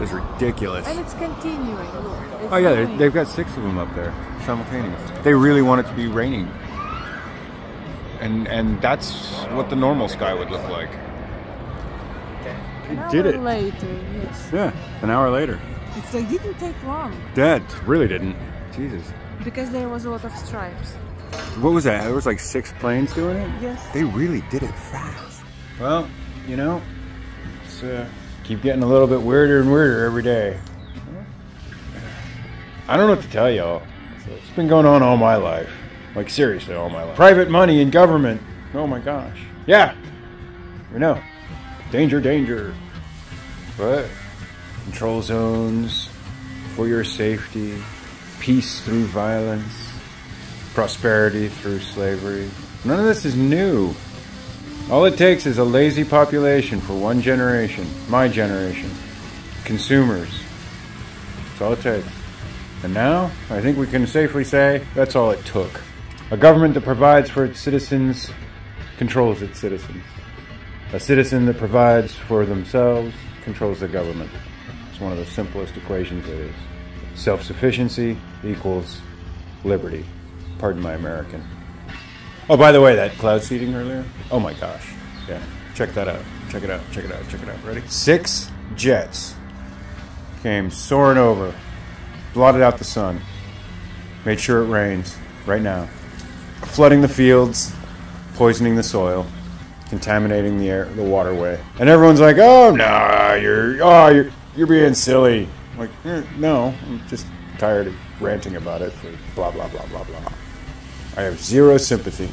That is ridiculous. And it's continuing. It's Oh yeah, they- going. they've got six of them up there simultaneous. They really want it to be raining, and and that's what the normal sky would look like. An They did it. later, yes. Yeah, an hour later. It's, they didn't take long That really didn't. Jesus. because there was a lot of stripes. What was that? There was like six planes doing it. Yes. They really did it fast. Well, you know, it's uh, keep getting a little bit weirder and weirder every day. I don't know what to tell y'all. It's been going on all my life. Like seriously, all my life. Private money in government. Oh my gosh. Yeah. We know. Danger, danger. But control zones for your safety, peace through violence, prosperity through slavery. None of this is new. All it takes is a lazy population for one generation, my generation, consumers. That's all it takes. And now, I think we can safely say that's all it took. A government that provides for its citizens controls its citizens. A citizen that provides for themselves controls the government. It's one of the simplest equations there is. Self sufficiency equals liberty. Pardon my American. Oh, by the way, that cloud seeding earlier? Oh my gosh. Yeah. Check that out. Check it out. Check it out. Check it out. Ready? Six jets came soaring over, blotted out the sun, made sure it rains right now, flooding the fields, poisoning the soil, contaminating the air, the waterway. And everyone's like, "Oh no, you're oh you're you're being silly." I'm like, "Eh, no, I'm just tired of ranting about it for blah blah blah blah blah. I have zero sympathy